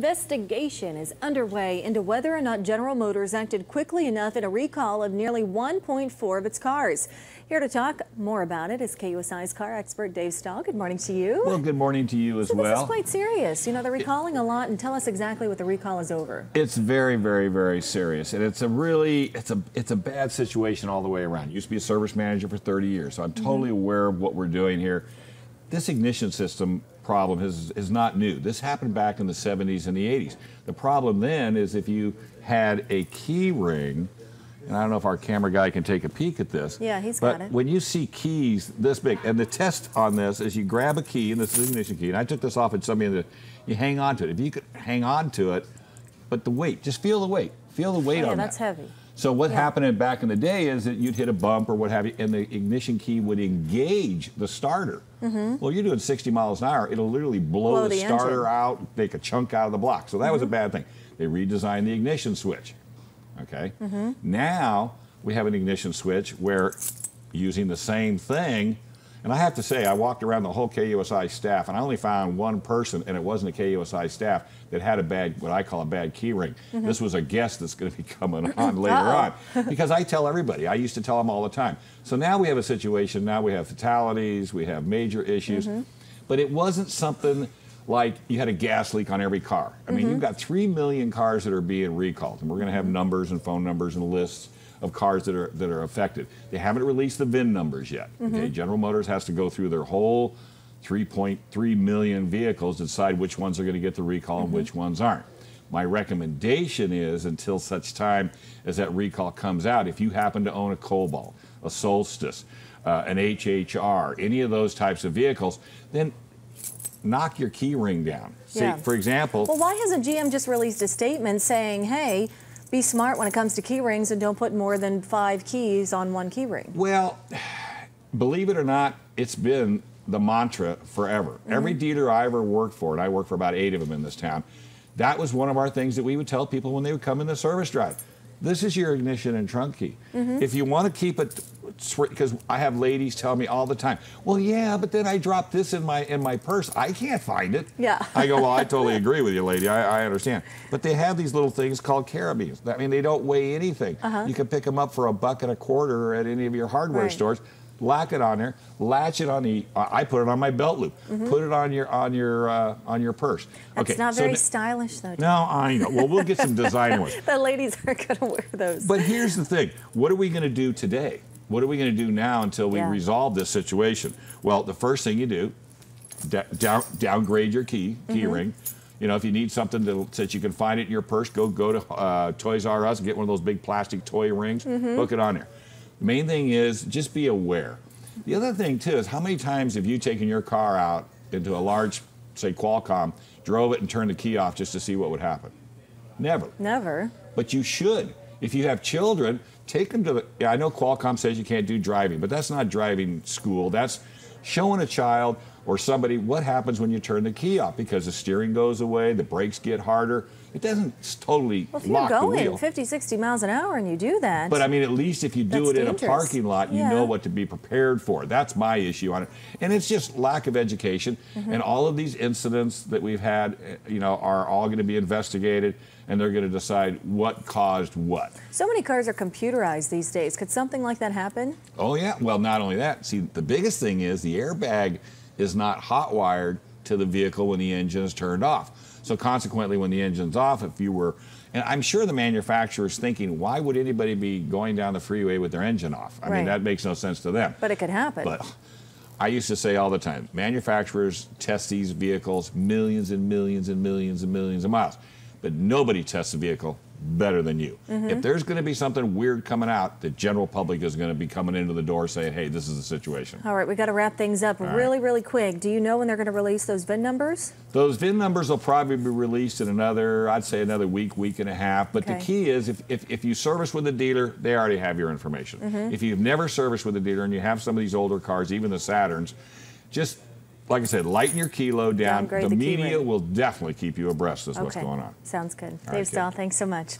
Investigation is underway into whether or not General Motors acted quickly enough in a recall of nearly 1.4 of its cars. Here to talk more about it is KUSI's car expert Dave Stall. Good morning to you. Well, good morning to you as so well. This is quite serious. You know, they're recalling a lot, and tell us exactly what the recall is over. It's very, very, very serious, and it's a really, it's a, it's a bad situation all the way around. Used to be a service manager for 30 years, so I'm totally mm -hmm. aware of what we're doing here. This ignition system problem is, is not new. This happened back in the 70s and the 80s. The problem then is if you had a key ring, and I don't know if our camera guy can take a peek at this. Yeah, he's but got it. when you see keys this big, and the test on this is you grab a key, and this is ignition key, and I took this off at somebody that you hang on to it. If you could hang on to it, but the weight, just feel the weight. Feel the weight oh, yeah, on that's that. heavy. So what yeah. happened back in the day is that you'd hit a bump or what have you, and the ignition key would engage the starter. Mm -hmm. Well, you're doing 60 miles an hour, it'll literally blow, blow the, the, starter engine. out, take a chunk out of the block. So that mm -hmm. was a mm-hmm. bad thing. They redesigned the ignition switch. Okay. Mm -hmm. Now we have an ignition switch where using the same thing and I have to say, I walked around the whole KUSI staff, and I only found one person, and it wasn't a KUSI staff, that had a bad, what I call a bad key ring. Mm -hmm. This was a guest that's going to be coming on later uh -oh. on. Because I tell everybody, I used to tell them all the time. So now we have a situation, now we have fatalities, we have major issues, mm -hmm. but it wasn't something like you had a gas leak on every car. I mean, mm -hmm. you've got 3 million cars that are being recalled, and we're going to have numbers and phone numbers and lists of cars that are that are affected. They haven't released the VIN numbers yet. Mm -hmm. Okay, General Motors has to go through their whole 3.3 million vehicles to decide which ones are going to get the recall mm -hmm. and which mm-hmm. ones aren't. My recommendation is until such time as that recall comes out, if you happen to own a Cobalt, a Solstice, uh, an HHR, any of those types of vehicles, then knock your key ring down. Yeah. See, for example. Well, why hasn't GM just released a statement saying, hey, be smart when it comes to key rings and don't put more than five keys on one key ring. Well, believe it or not, it's been the mantra forever. Mm -hmm. Every dealer I ever worked for, and I worked for about eight of them in this town, that was one of our things that we would tell people when they would come in the service drive. This is your ignition and trunk key. Mm -hmm. If you want to keep it because I have ladies tell me all the time, well, yeah, but then I dropped this in my in my purse. I can't find it. Yeah. I go, well, I totally agree with you, lady. I, I understand. But they have these little things called carabiners. I mean, they don't weigh anything. Uh -huh. You can pick them up for a buck and a quarter at any of your hardware right. stores. Lack it on there, latch it on the. I put it on my belt loop. Mm -hmm. Put it on your on your uh, on your purse. That's okay, not very so stylish, though. No, I know. Well, we'll get some design ones. the ladies aren't going to wear those. But here's the thing: what are we going to do today? What are we going to do now until we yeah. resolve this situation? Well, the first thing you do, down, downgrade your key, key mm -hmm. ring. You know, if you need something to, that you can find it in your purse, go go to uh, Toys R Us and get one of those big plastic toy rings, mm -hmm. hook it on there. The main thing is just be aware. The other thing too is how many times have you taken your car out into a large, say Qualcomm, drove it and turned the key off just to see what would happen? Never. Never. But you should. If you have children, take them to the. Yeah, I know Qualcomm says you can't do driving, but that's not driving school. That's showing a child or somebody what happens when you turn the key off because the steering goes away, the brakes get harder. It doesn't totally well, if you're going 50, 60 miles an hour and you do that. But I mean, at least if you do it dangerous. in a parking lot, you yeah. know what to be prepared for. That's my issue on it. And it's just lack of education. Mm -hmm. And all of these incidents that we've had, eh, you know, are all going to be investigated and they're going to decide what caused what. So many cars are computerized these days. Could something like that happen? Oh, yeah. Well, not only that. See, the biggest thing is the airbag is not hot wired to the vehicle when the engine is turned off. So consequently, when the engine's off, if you were, and I'm sure the manufacturer is thinking, why would anybody be going down the freeway with their engine off? I right. mean, that makes no sense to them. But it could happen. But I used to say all the time, manufacturers test these vehicles millions and millions and millions and millions of miles, but nobody tests a vehicle better than you. Mm -hmm. If there's going to be something weird coming out, the general public is going to be coming into the door saying, hey, this is the situation. All right, we got to wrap things up All really, right. really quick. Do you know when they're going to release those VIN numbers? Those VIN numbers will probably be released in another, I'd say another week, week and a half. But okay. the key is if, if, if, you service with a dealer, they already have your information. Mm -hmm. If you've never serviced with a dealer and you have some of these older cars, even the Saturns, just like I said, lighten your kilo down. Downgrade the, the media will definitely keep you abreast of okay. what's going on. Sounds good. All Dave right, Stall, thanks so much.